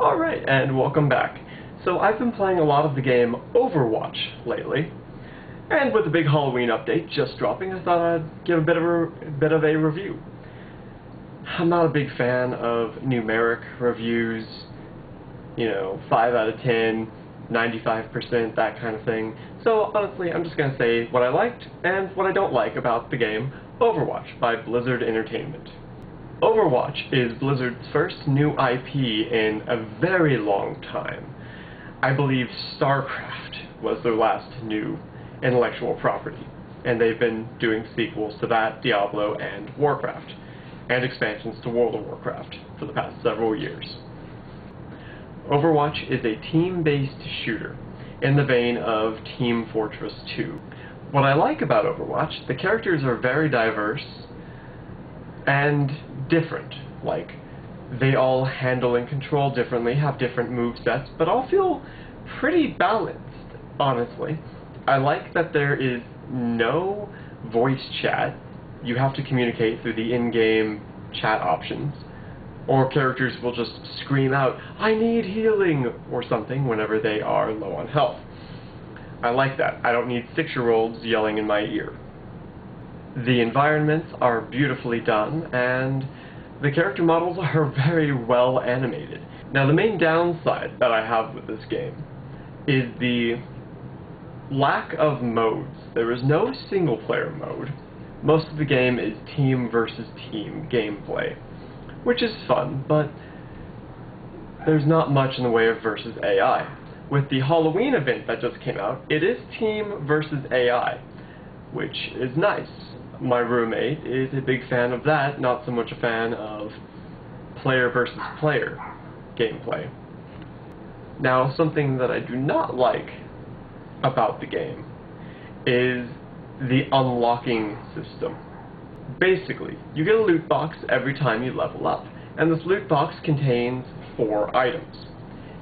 Alright, and welcome back. So I've been playing a lot of the game Overwatch lately, and with the big Halloween update just dropping, I thought I'd give a bit of a, a bit of a review. I'm not a big fan of numeric reviews, you know, 5 out of 10, 95%, that kind of thing. So honestly, I'm just going to say what I liked and what I don't like about the game Overwatch by Blizzard Entertainment. Overwatch is Blizzard's first new IP in a very long time. I believe StarCraft was their last new intellectual property, and they've been doing sequels to that, Diablo, and Warcraft, and expansions to World of Warcraft for the past several years. Overwatch is a team-based shooter, in the vein of Team Fortress 2. What I like about Overwatch, the characters are very diverse, and different. Like, they all handle and control differently, have different move sets, but all feel pretty balanced, honestly. I like that there is no voice chat. You have to communicate through the in-game chat options. Or characters will just scream out, I need healing, or something whenever they are low on health. I like that. I don't need six-year-olds yelling in my ear. The environments are beautifully done, and the character models are very well animated. Now the main downside that I have with this game is the lack of modes. There is no single player mode. Most of the game is team versus team gameplay, which is fun, but there's not much in the way of versus AI. With the Halloween event that just came out, it is team versus AI, which is nice my roommate is a big fan of that, not so much a fan of player versus player gameplay. Now, something that I do not like about the game is the unlocking system. Basically, you get a loot box every time you level up, and this loot box contains four items.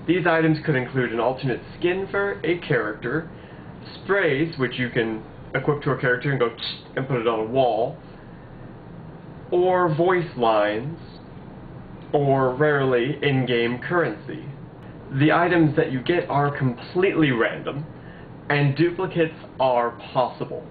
These items could include an alternate skin for a character, sprays, which you can equip to a character and go and put it on a wall, or voice lines, or rarely in-game currency. The items that you get are completely random, and duplicates are possible.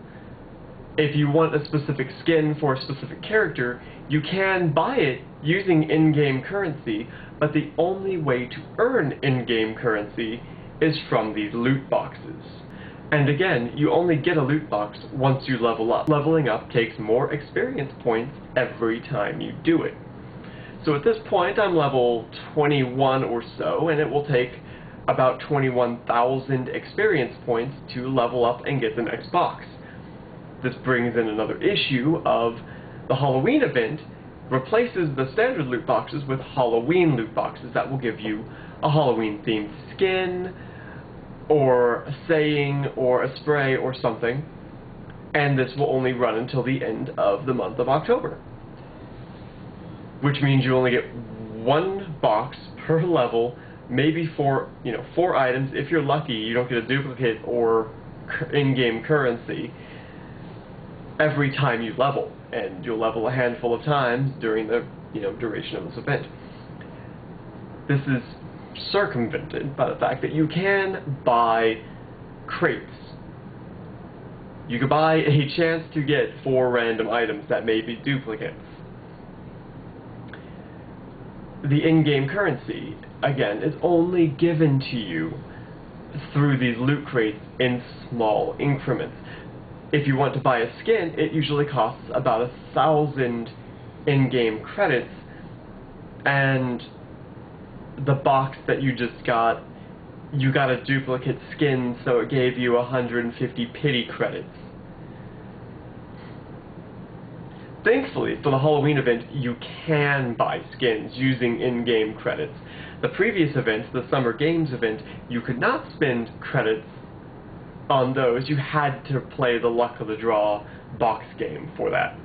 If you want a specific skin for a specific character, you can buy it using in-game currency, but the only way to earn in-game currency is from these loot boxes. And again, you only get a loot box once you level up. Leveling up takes more experience points every time you do it. So at this point, I'm level 21 or so, and it will take about 21,000 experience points to level up and get the next box. This brings in another issue of the Halloween event replaces the standard loot boxes with Halloween loot boxes that will give you a Halloween themed skin, or a saying or a spray or something, and this will only run until the end of the month of October. Which means you only get one box per level, maybe four, you know, four items. If you're lucky, you don't get a duplicate or in-game currency every time you level, and you'll level a handful of times during the, you know, duration of this event. This is circumvented by the fact that you can buy crates. You can buy a chance to get four random items that may be duplicates. The in-game currency, again, is only given to you through these loot crates in small increments. If you want to buy a skin, it usually costs about a thousand in-game credits, and the box that you just got, you got a duplicate skin, so it gave you 150 pity credits. Thankfully, for the Halloween event, you can buy skins using in-game credits. The previous event, the Summer Games event, you could not spend credits on those. You had to play the luck of the draw box game for that.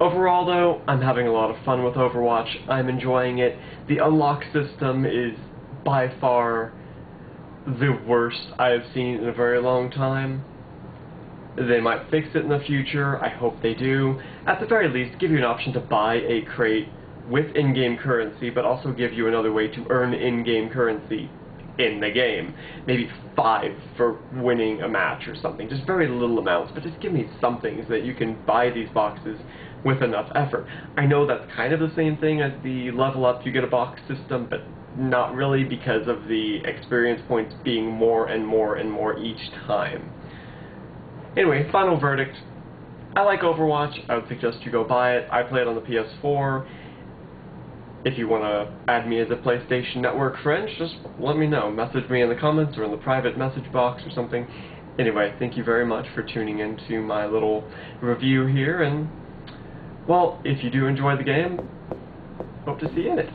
Overall, though, I'm having a lot of fun with Overwatch. I'm enjoying it. The unlock system is by far the worst I have seen in a very long time. They might fix it in the future, I hope they do. At the very least, give you an option to buy a crate with in-game currency, but also give you another way to earn in-game currency in the game. Maybe five for winning a match or something. Just very little amounts, but just give me something so that you can buy these boxes with enough effort. I know that's kind of the same thing as the level up you get a box system, but not really because of the experience points being more and more and more each time. Anyway, final verdict. I like Overwatch. I would suggest you go buy it. I play it on the PS4. If you want to add me as a PlayStation Network friend, just let me know. Message me in the comments or in the private message box or something. Anyway, thank you very much for tuning in to my little review here, and, well, if you do enjoy the game, hope to see you in it.